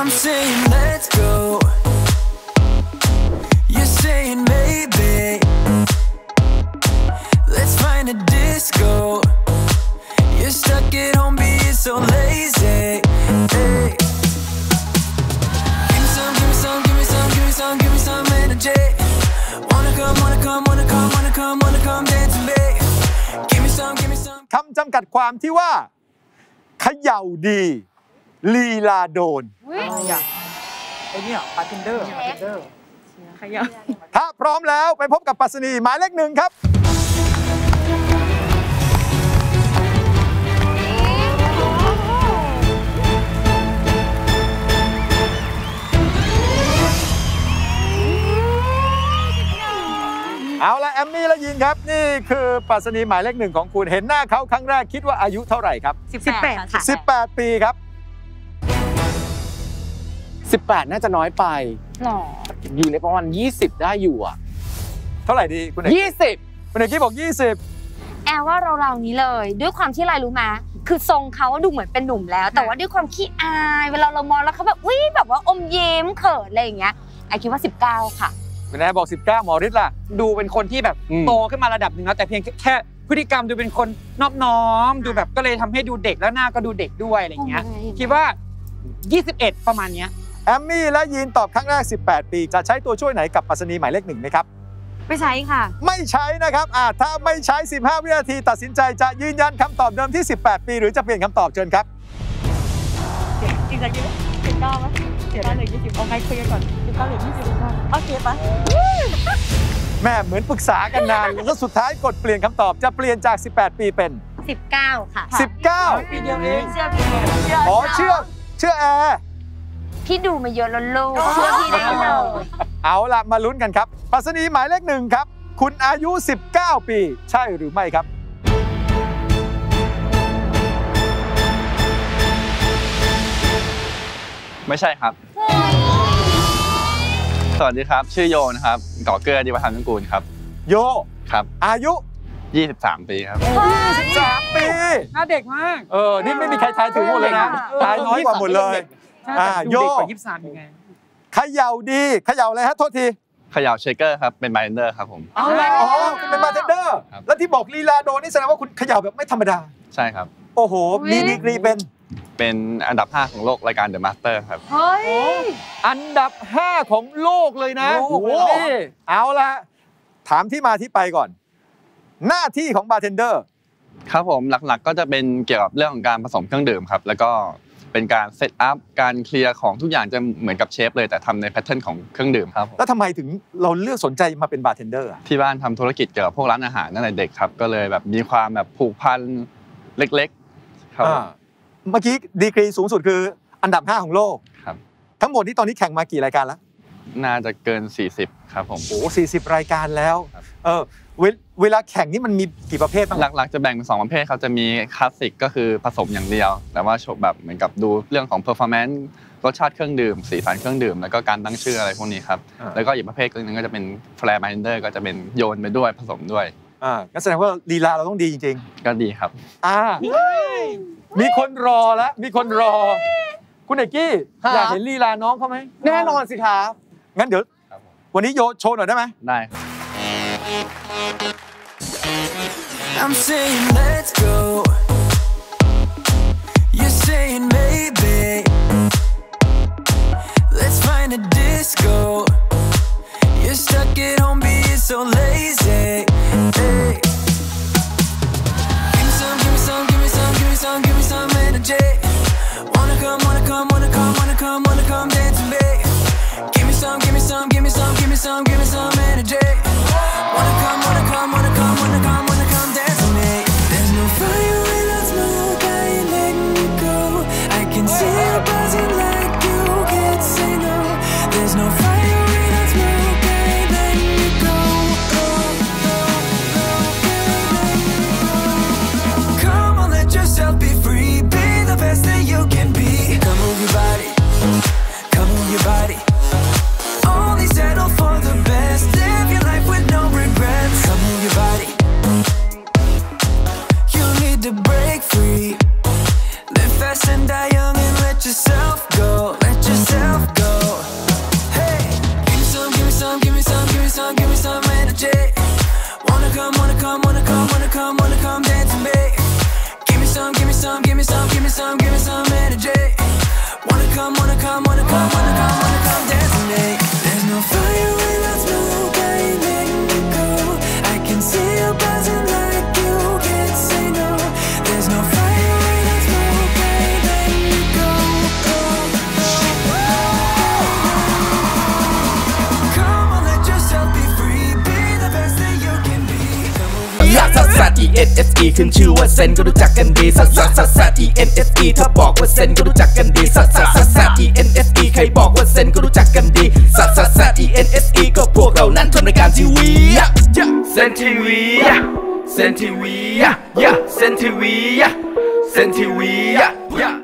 I'm saying let's go. You're saying maybe. Let's find a disco. You're stuck at home being so lazy. Hey. Give me some, give me some, give me some, give me some, give me some energy. Wanna come, wanna come, wanna come, wanna come, wanna come dance with me. Give me some, give me some. คำจำกัดความที่ว่า เขย่าดีลีลาโดนไอ้เนี่ยบาร์เทนเดอร์บาร์เทนเดอร์ขยับถ้าพร้อมแล้วไปพบกับปริศนาหมายเลขหนึ่งครับ มมี่และยินครับ นี่คือปริศนาหมายเลขหนึ่งของคุณเห็นหน้าเขาครั้งแรกคิดว่าอายุเท่าไหร่ครับสิบแปดค่ะ 18 ปีครับ 18 น่าจะน้อยไป หรอ อยู่ในประมาณ 20 ได้อยู่อะ เท่าไหร่ดีคุณเอก20 คุณเอกกี้บอกแอลว่าเราเราๆนี้เลย ด้วยความที่อะไรรู้ไหมคือทรงเขาดูเหมือนเป็นหนุ่มแล้ว แต่ว่าด้วยความขี้อาย เวลาเรามองแล้วเขาแบบอุ้ยแบบว่าอมยิ้มเขินอะไรอย่างเงี้ยไอคิดว่า 19 ค่ะ 20คุณแอร์บอก 19 หมอฤทธิ์ล่ะ ดูเป็นคนที่แบบอืมโตขึ้นมาระดับหนึ่งแล้วแต่เพียงแค่พฤติกรรมดูเป็นคนนอบน้อม ดูแบบก็เลยทำให้ดูเด็กแล้วหน้าก็ดูเด็กด้วยอะไรอย่างเงี้ยโอ้ยคิดว่า 21 ประมาณเนี้ยแอมมี่และยีนตอบครั้งแรก 18 ปี จะใช้ตัวช่วยไหนกับปรัสนีหมายเลขหนึ่งไหมครับไม่ใช่ค่ะ ไม่ใช้นะครับอ่าถ้าไม่ใช้ 15 วินาที ตัดสินใจจะยืนยันคำตอบเดิมที่ 18 ปี หรือจะเปลี่ยนคำตอบเชิญครับจริงจังยี่สิบเก้าไหมเสียได้เลยยี่สิบเอาไงคุยกันก่อนสิบ เกาหรือยี่สิบโอเคปะแม่เหมือนปรึกษากันนาน แล้วสุดท้ายกดเปลี่ยนคำตอบจะเปลี่ยนจาก 18 ปีเป็น 19 ค่ะ 19 ปีเดียวเองเชื่อพี่อ๋อเชื่อเชื่อแอร์พี่ดูมาเยอะแล้วลูกเชื่อพี่ได้เลยเอาล่ะ มาลุ้นกันครับปรัสนีหมายเลขหนึ่งครับ คุณอายุ 19 ปี ใช่หรือไม่ครับไม่ใช่ครับ สวัสดีครับ ชื่อโยนะครับก่อเกื้อดีวัฒนกูลครับ โยครับ อายุ 23 ปีครับ3ปี หน้าเด็กมาก เออ นี่ไม่มีใครทายถูกหมดเลยนะทายน้อยกว่าหมดเลยใช่อ่าแต่ดูโยเด็กกว่า23ยังไงเขย่าดีเขย่าอะไรฮะโทษทีเขย่า shaker ครับ เป็นบาร์เทนเดอร์ครับผมเอาละอ๋อคุณเป็นบาร์เทนเดอร์ครับแล้วที่บอกลีลาโดนนี่แสดงว่าคุณเขย่าแบบไม่ธรรมดา ใช่ครับ โอ้โห มีดีกรีเป็น เป็นอันดับ 5 ของโลกรายการ The Master ครับ เฮ้ย อันดับ 5 ของโลกเลยนะโอ้โหนี่เอาละถามที่มาที่ไปก่อน หน้าที่ของบาร์เทนเดอร์ครับผมหลักๆก็จะเป็นเกี่ยวกับเรื่องของการผสมเครื่องดื่มครับ แล้วก็เป็นการ setup การเคลียร์ของทุกอย่างจะเหมือนกับเชฟเลยแต่ทำใน pattern ของเครื่องดื่มครับผมแล้วทำไมถึงเราเลือกสนใจมาเป็นบาร์เทนเดอร์อะที่บ้านทำธุรกิจเกี่ยวกับพวกร้านอาหารตั้งแต่เด็กครับ ก็เลยแบบมีความแบบผูกพันเล็กๆครับผมอ่า เมื่อกี้ดีกรีสูงสุดคืออันดับ 5 ของโลกครับ ทั้งหมดที่ตอนนี้แข่งมากี่รายการแล้ว น่าจะเกิน 40 ครับผมโอ้สี่สิบรายการแล้วครับเออเวเวลาแข่งนี่มันมีกี่ประเภทบ้างหลักๆจะแบ่งเป็นสองประเภทครับจะมีคลาสสิกก็คือผสมอย่างเดียว แต่ว่าโชว์แบบเหมือนกับดูเรื่องของ performance รสชาติเครื่องดื่ม สีสันเครื่องดื่ม แล้วก็การตั้งชื่ออะไรพวกนี้ครับ อ่า แล้วก็อีกประเภทหนึ่งก็จะเป็น flair bartender ก็จะเป็นโยนไปด้วยผสมด้วยอ่างั้นแสดงว่าลีลาเราต้องดีจริงก็ดีครับ ๆ อ่า มีคนรอแล้วมีคนรอ คุณเอกกี้ฮะ อยากเห็นลีลาน้องเขาไหมแน่นอนสิครับ งั้นเดี๋ยวครับผมวันนี้โยโชว์หน่อยได้ไหมได้ครับ I'm saying let's go. You're saying maybe. Let's find a disco. Come, wanna come, dance some, E N S E ขึ้นชื่อว่าเซนก็รู้จักกันดีซัสซัสซัสซัส E N S E ถ้าบอกว่าเซนก็รู้จักกันดีซัสซัสซัสซัส E N S E ใครบอกว่าเซนก็รู้จักกันดีซัสซัสซัส E N S E ก็พวกเรานั้นทำรายการทีวีเซนทีวีเซนทีวีเซนทีวีเซนทีวี